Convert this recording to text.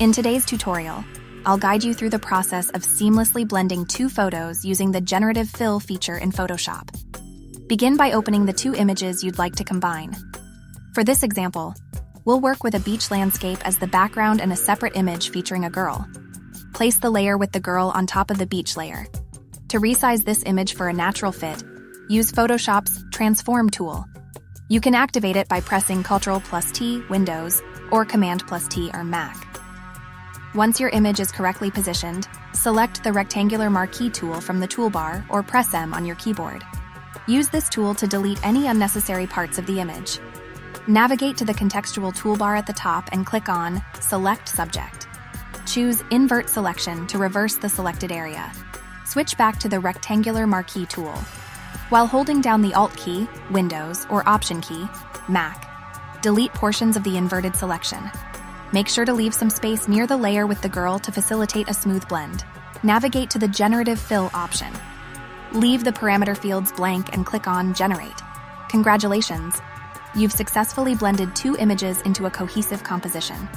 In today's tutorial, I'll guide you through the process of seamlessly blending two photos using the Generative Fill feature in Photoshop. Begin by opening the two images you'd like to combine. For this example, we'll work with a beach landscape as the background and a separate image featuring a girl. Place the layer with the girl on top of the beach layer. To resize this image for a natural fit, use Photoshop's Transform tool. You can activate it by pressing Ctrl plus T, Windows, or Command plus T or Mac. Once your image is correctly positioned, select the rectangular marquee tool from the toolbar or press M on your keyboard. Use this tool to delete any unnecessary parts of the image. Navigate to the contextual toolbar at the top and click on Select Subject. Choose Invert Selection to reverse the selected area. Switch back to the rectangular marquee tool. While holding down the Alt key, Windows, or Option key, Mac, delete portions of the inverted selection. Make sure to leave some space near the layer with the girl to facilitate a smooth blend. Navigate to the Generative Fill option. Leave the parameter fields blank and click on Generate. Congratulations! You've successfully blended two images into a cohesive composition.